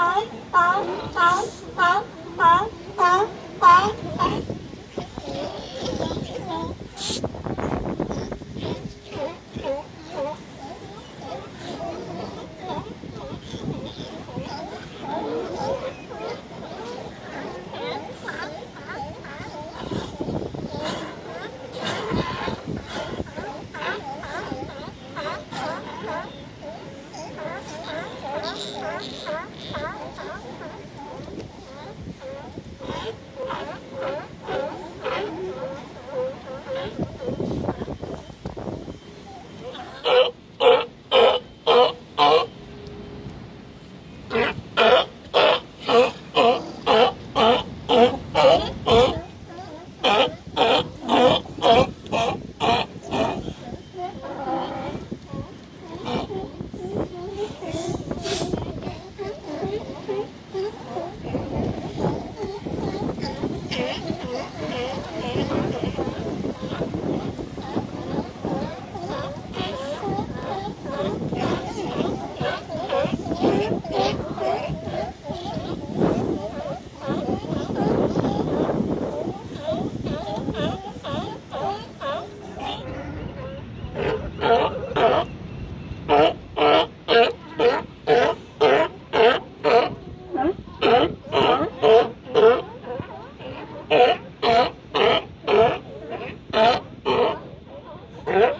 tám tám tám tám tám tám tám tám Okay. Hello?